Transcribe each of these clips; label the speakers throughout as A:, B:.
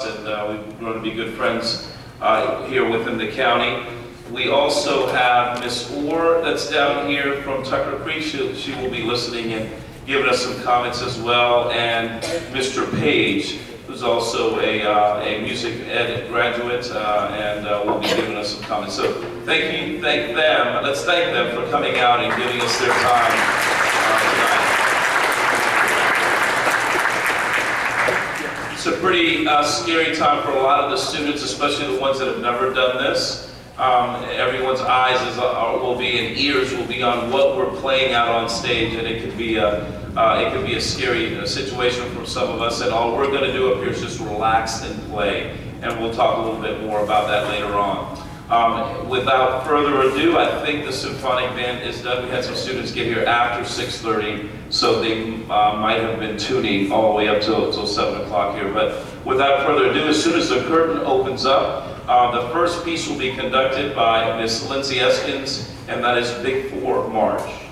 A: and uh, we've grown to be good friends uh, here within the county. We also have Miss Orr that's down here from Tucker Creek. She, she will be listening and giving us some comments as well. And Mr. Page, who's also a, uh, a music ed graduate uh, and uh, will be giving us some comments. So thank you, thank them. Let's thank them for coming out and giving us their time uh, tonight. It's a pretty uh, scary time for a lot of the students, especially the ones that have never done this. Um, everyone's eyes is, uh, will be and ears will be on what we're playing out on stage, and it could be a uh, it could be a scary uh, situation for some of us. And all we're going to do up here is just relax and play, and we'll talk a little bit more about that later on. Um, without further ado, I think the symphonic band is done. We had some students get here after 6.30, so they uh, might have been tuning all the way up till, till 7 o'clock here. But without further ado, as soon as the curtain opens up, uh, the first piece will be conducted by Miss Lindsay Eskins, and that is Big Four March.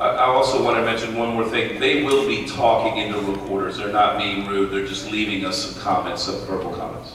A: I I also want to mention one more thing. They will be They're not being rude. They're just leaving us some comments, some verbal comments.